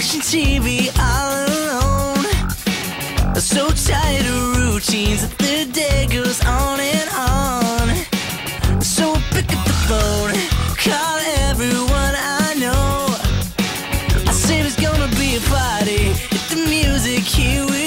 watching TV all alone. So tired of routines that the day goes on and on. So I pick up the phone, call everyone I know. I say there's gonna be a party. Hit the music, here we